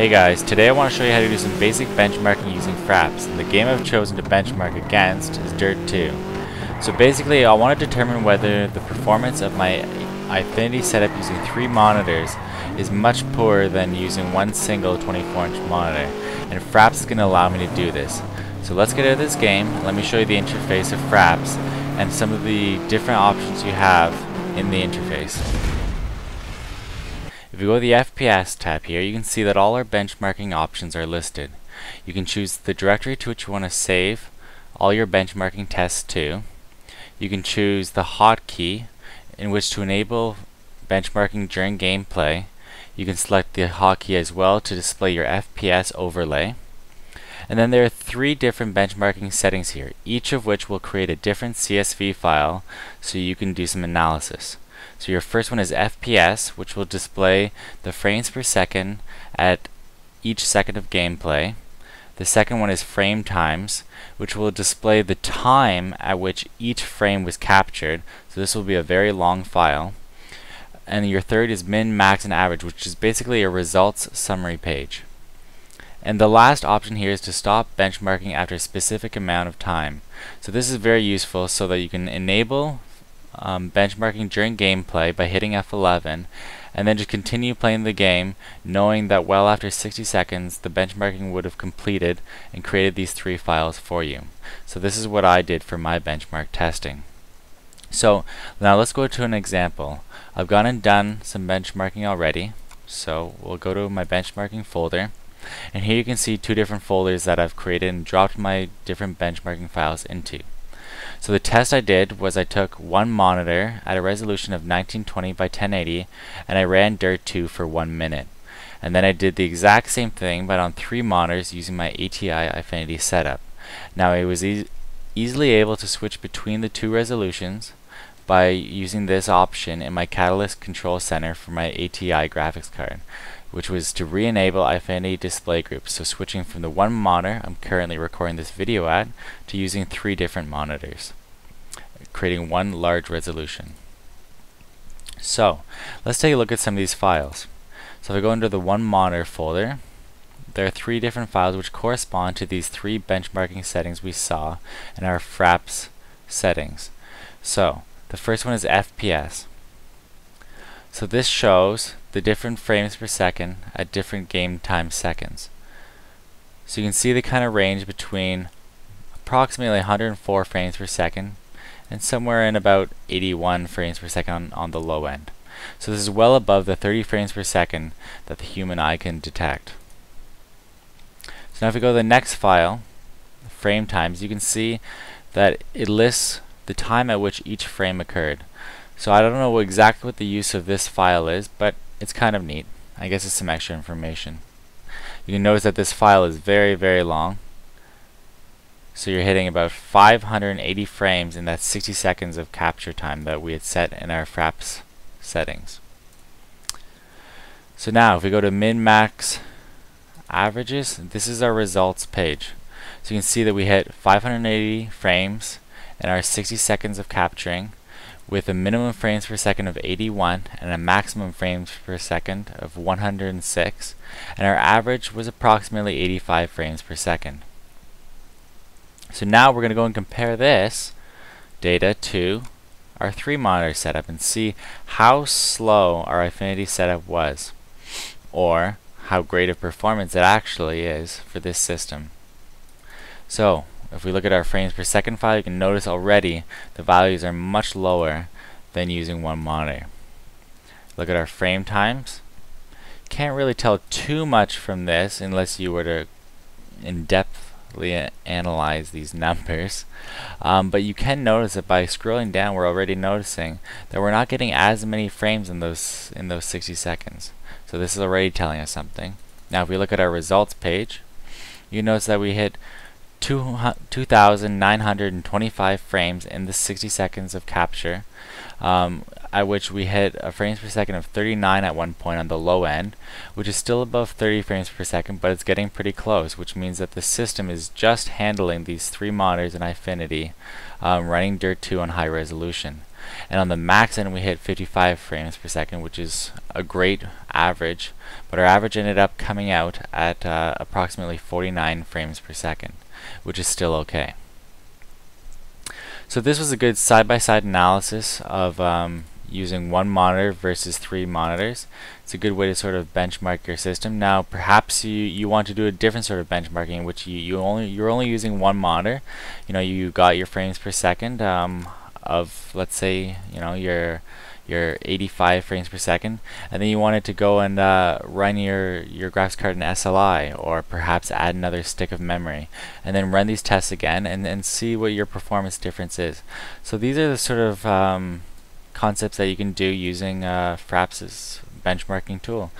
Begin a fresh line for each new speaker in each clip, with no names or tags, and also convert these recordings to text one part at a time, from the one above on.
Hey guys, today I want to show you how to do some basic benchmarking using Fraps, and the game I've chosen to benchmark against is Dirt 2. So basically I want to determine whether the performance of my Eyefinity setup using three monitors is much poorer than using one single 24 inch monitor, and Fraps is going to allow me to do this. So let's get out of this game, let me show you the interface of Fraps and some of the different options you have in the interface. If you go to the FPS tab here, you can see that all our benchmarking options are listed. You can choose the directory to which you want to save all your benchmarking tests to. You can choose the hotkey in which to enable benchmarking during gameplay. You can select the hotkey as well to display your FPS overlay. And then there are three different benchmarking settings here, each of which will create a different CSV file so you can do some analysis. So your first one is FPS, which will display the frames per second at each second of gameplay. The second one is frame times, which will display the time at which each frame was captured. So this will be a very long file. And your third is min, max, and average, which is basically a results summary page. And the last option here is to stop benchmarking after a specific amount of time. So this is very useful so that you can enable um, benchmarking during gameplay by hitting F11 and then just continue playing the game knowing that well after 60 seconds the benchmarking would have completed and created these three files for you. So this is what I did for my benchmark testing. So now let's go to an example. I've gone and done some benchmarking already. So we'll go to my benchmarking folder and here you can see two different folders that I've created and dropped my different benchmarking files into. So the test I did was I took one monitor at a resolution of 1920 by 1080 and I ran Dirt 2 for one minute. And then I did the exact same thing but on three monitors using my ATI Eyefinity setup. Now I was e easily able to switch between the two resolutions by using this option in my Catalyst Control Center for my ATI graphics card which was to re-enable Eyefinity display groups. So switching from the one monitor I'm currently recording this video at to using three different monitors, creating one large resolution. So let's take a look at some of these files. So if I go into the one monitor folder, there are three different files which correspond to these three benchmarking settings we saw in our FRAPS settings. So the first one is FPS. So this shows the different frames per second at different game time seconds. So you can see the kind of range between approximately 104 frames per second and somewhere in about 81 frames per second on, the low end. So this is well above the 30 frames per second that the human eye can detect. So now if we go to the next file, frame times, you can see that it lists the time at which each frame occurred. So I don't know exactly what the use of this file is, but it's kind of neat. I guess it's some extra information. You can notice that this file is very, very long. So you're hitting about 580 frames in that 60 seconds of capture time that we had set in our Fraps settings. So now if we go to min-max averages, this is our results page. So you can see that we hit 580 frames in our 60 seconds of capturing with a minimum frames per second of 81 and a maximum frames per second of 106 and our average was approximately 85 frames per second. So now we're going to go and compare this data to our 3 monitor setup and see how slow our Eyefinity setup was or how great of performance it actually is for this system. So if we look at our frames per second file, you can notice already the values are much lower than using one monitor. Look at our frame times. Can't really tell too much from this unless you were to in-depthly analyze these numbers. Um, but you can notice that by scrolling down, we're already noticing that we're not getting as many frames in those in those 60 seconds. So this is already telling us something. Now if we look at our results page, you notice that we hit 2,925 frames in the 60 seconds of capture, um, at which we hit a frames per second of 39 at one point on the low end, which is still above 30 frames per second, but it's getting pretty close, which means that the system is just handling these three monitors in Eyefinity um, running Dirt 2 on high resolution. And on the max end we hit 55 frames per second which is a great average but our average ended up coming out at uh, approximately 49 frames per second which is still okay so this was a good side-by-side -side analysis of um, using one monitor versus three monitors. It's a good way to sort of benchmark your system. Now, perhaps you, you want to do a different sort of benchmarking in which you, you only you're only using one monitor. You know, you got your frames per second um, of let's say you know your your 85 frames per second, and then you wanted to go and uh, run your your graphics card in SLI, or perhaps add another stick of memory, and then run these tests again, and and see what your performance difference is. So these are the sort of um, concepts that you can do using uh, Fraps' benchmarking tool.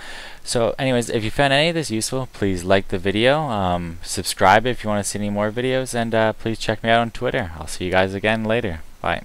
So anyways, if you found any of this useful, please like the video, um, subscribe if you want to see any more videos, and uh, please check me out on Twitter. I'll see you guys again later. Bye.